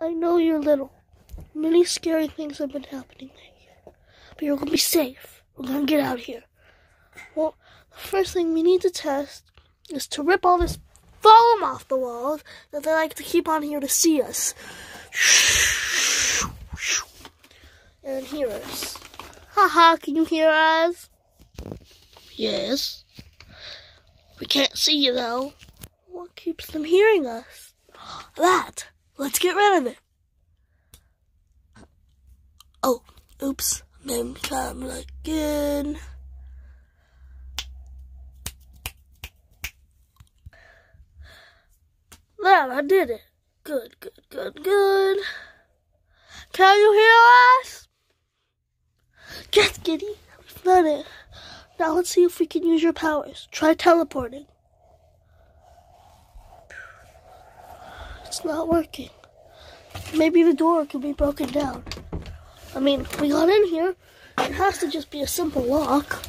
I know you're little. Many scary things have been happening here. But you're gonna be safe. We're gonna get out of here. Well, the first thing we need to test is to rip all this foam off the walls that they like to keep on here to see us. And hear us. Haha, can you hear us? Yes. We can't see you though. What keeps them hearing us? That. Let's get rid of it. Oh, oops. Main camera again. There, I did it. Good, good, good, good. Can you hear us? Yes, Giddy. We've done it. Now let's see if we can use your powers. Try teleporting. It's not working. Maybe the door could be broken down. I mean, we got in here. It has to just be a simple lock.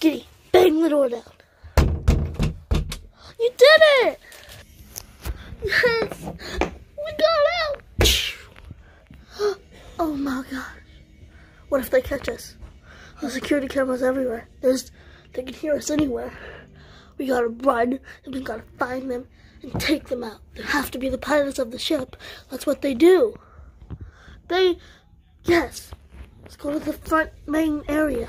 Giddy, bang the door down. You did it! Yes! We got out! Oh my gosh. What if they catch us? There's security cameras everywhere. There's, they can hear us anywhere. We gotta run, and we gotta find them and take them out. They have to be the pilots of the ship. That's what they do. They, yes. Let's go to the front main area.